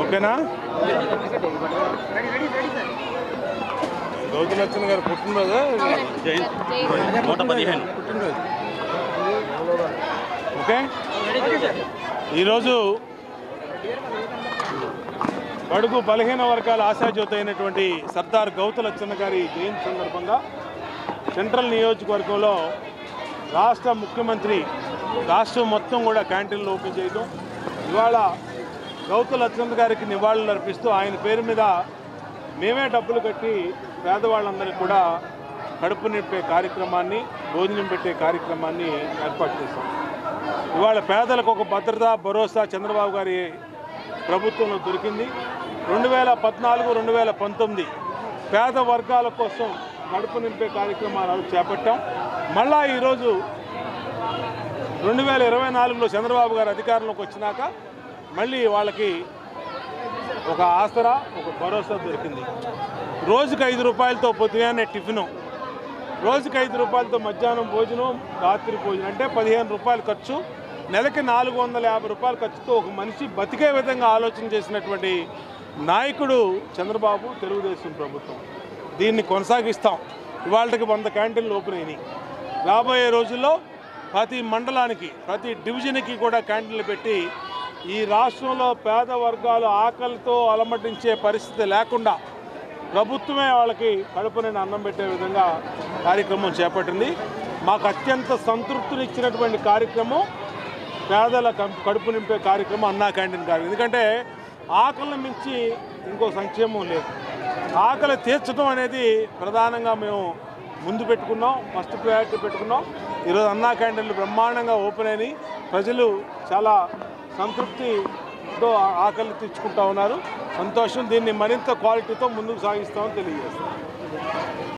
ఓకేనా? గౌతలక్ష్మి గారు పుట్టినరోజు? నూట పదిహేను. ఓకే? ఈరోజు బడుగు బలహీన వర్గాల ఆశాజ్యోతి అయినటువంటి సర్దార్ గౌతలచ్చన్న గారి జయంతి సందర్భంగా సెంట్రల్ నియోజకవర్గంలో రాష్ట్ర ముఖ్యమంత్రి రాష్ట్రం మొత్తం కూడా క్యాంటీన్లు ఓపెన్ చేయడం ఇవాళ గౌతలచ్చన్న గారికి నివాళులు అర్పిస్తూ ఆయన పేరు మీద మేమే డబ్బులు కట్టి పేదవాళ్ళందరికీ కూడా కడుపు నింపే కార్యక్రమాన్ని భోజనం పెట్టే కార్యక్రమాన్ని ఏర్పాటు చేశాం. ఇవాళ పేదలకు ఒక భద్రత భరోసా చంద్రబాబు గారి ప్రభుత్వంలో దొరికింది. రెండు వేల పద్నాలుగు రెండు వేల పంతొమ్మిది పేద వర్గాల కోసం నడుపు నింపే కార్యక్రమాలు చేపట్టాం. మళ్ళా ఈరోజు రెండు వేల ఇరవై నాలుగులో చంద్రబాబు గారు అధికారంలోకి వచ్చినాక మళ్ళీ వాళ్ళకి ఒక ఆసరా ఒక భరోసా దొరికింది. రోజుకి ఐదు రూపాయలతో పొద్దుగానే టిఫిను రోజుకి ఐదు రూపాయలతో మధ్యాహ్నం భోజనం రాత్రి భోజనం అంటే పదిహేను రూపాయలు ఖర్చు. నెలకి నాలుగు వందల యాభై రూపాయల ఖర్చుతో ఒక మనిషి బతికే విధంగా ఆలోచన చేసినటువంటి నాయకుడు చంద్రబాబు తెలుగుదేశం ప్రభుత్వం. దీన్ని కొనసాగిస్తాం. ఇవాళకి వంద క్యాంటీన్లు ఓపెన్ అయినాయి. రాబోయే రోజుల్లో ప్రతి మండలానికి ప్రతి డివిజన్కి కూడా క్యాంటీన్లు పెట్టి ఈ రాష్ట్రంలో పేద వర్గాలు ఆకలితో అలమటించే పరిస్థితి లేకుండా ప్రభుత్వమే వాళ్ళకి కడుపు నిండా అన్నం పెట్టే విధంగా కార్యక్రమం చేపట్టింది. మాకు అత్యంత సంతృప్తినిచ్చినటువంటి కార్యక్రమం పేదల కడుపు నింపే కార్యక్రమం అన్నా క్యాంటీన్ కార్యక్రమం ఎందుకంటే ఆకలిని మించి ఇంకో సంక్షేమం లేదు. ఆకలి తీర్చడం అనేది ప్రధానంగా మేము ముందు పెట్టుకున్నాం ఫస్ట్ ప్రయారిటీ పెట్టుకున్నాం. ఈరోజు అన్నా క్యాంటీన్లు బ్రహ్మాండంగా ఓపెన్ అయినాయి. ప్రజలు చాలా సంతృప్తితో ఆకలి తీర్చుకుంటా ఉన్నారు. సంతోషం దీన్ని మరింత క్వాలిటీతో ముందుకు సాగిస్తామని తెలియజేస్తాం